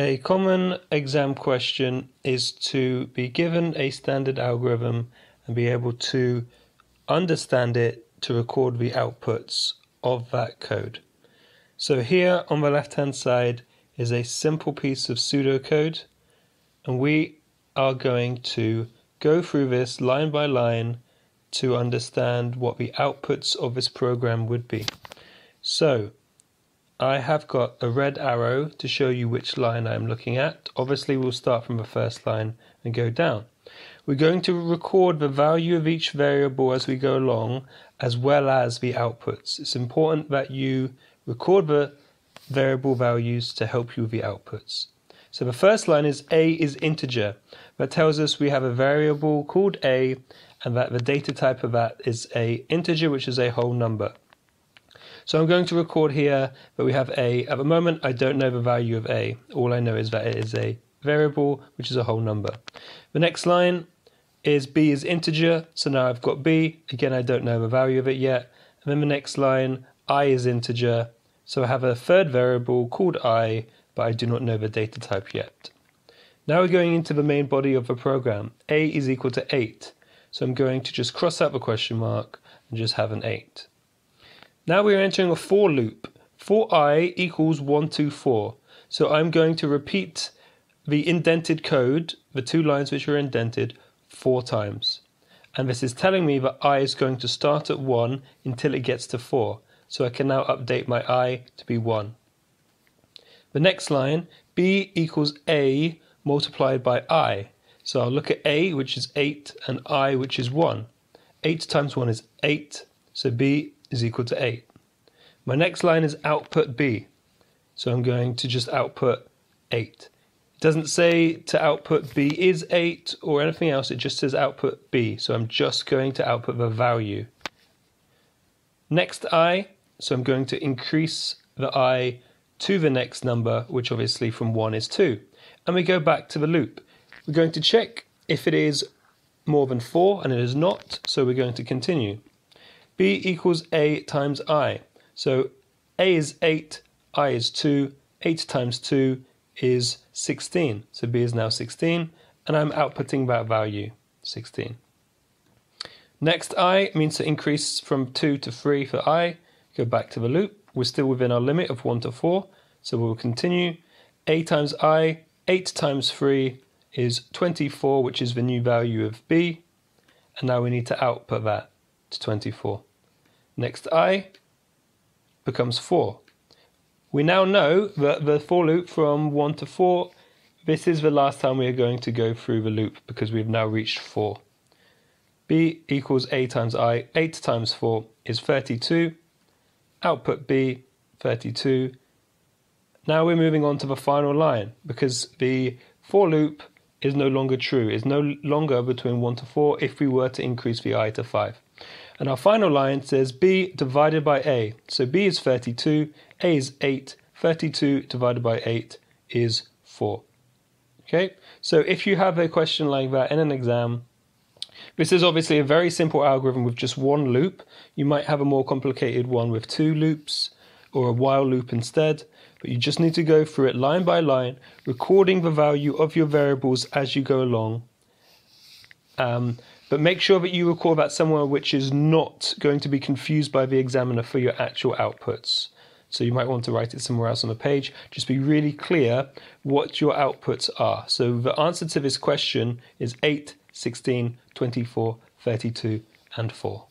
A common exam question is to be given a standard algorithm and be able to understand it to record the outputs of that code. So here on the left hand side is a simple piece of pseudocode and we are going to go through this line by line to understand what the outputs of this program would be. So I have got a red arrow to show you which line I'm looking at. Obviously we'll start from the first line and go down. We're going to record the value of each variable as we go along as well as the outputs. It's important that you record the variable values to help you with the outputs. So the first line is a is integer. That tells us we have a variable called a and that the data type of that is a integer which is a whole number. So I'm going to record here that we have a, at the moment I don't know the value of a, all I know is that it is a variable which is a whole number. The next line is b is integer, so now I've got b, again I don't know the value of it yet, and then the next line i is integer, so I have a third variable called i, but I do not know the data type yet. Now we're going into the main body of the program. a is equal to 8, so I'm going to just cross out the question mark and just have an 8. Now we are entering a for loop. For i equals 124. So I'm going to repeat the indented code, the two lines which are indented, four times. And this is telling me that i is going to start at 1 until it gets to 4. So I can now update my i to be 1. The next line, b equals a multiplied by i. So I'll look at a, which is 8, and i, which is 1. 8 times 1 is 8, so b is equal to 8. My next line is output B. So I'm going to just output 8. It doesn't say to output B is 8 or anything else, it just says output B. So I'm just going to output the value. Next I, so I'm going to increase the I to the next number, which obviously from 1 is 2. And we go back to the loop. We're going to check if it is more than 4, and it is not, so we're going to continue b equals a times i. So a is 8, i is 2, 8 times 2 is 16. So b is now 16, and I'm outputting that value, 16. Next i means to increase from 2 to 3 for i. Go back to the loop. We're still within our limit of 1 to 4, so we'll continue. a times i, 8 times 3 is 24, which is the new value of b. And now we need to output that to 24. Next i becomes 4. We now know that the for loop from 1 to 4, this is the last time we are going to go through the loop because we've now reached 4. b equals a times i, 8 times 4 is 32. Output b, 32. Now we're moving on to the final line because the for loop is no longer true, is no longer between 1 to 4 if we were to increase the i to 5. And our final line says b divided by a. So b is 32, a is 8, 32 divided by 8 is 4. Okay, so if you have a question like that in an exam, this is obviously a very simple algorithm with just one loop. You might have a more complicated one with two loops or a while loop instead, but you just need to go through it line by line, recording the value of your variables as you go along. Um, but make sure that you record that somewhere which is not going to be confused by the examiner for your actual outputs. So you might want to write it somewhere else on the page. Just be really clear what your outputs are. So the answer to this question is 8, 16, 24, 32, and 4.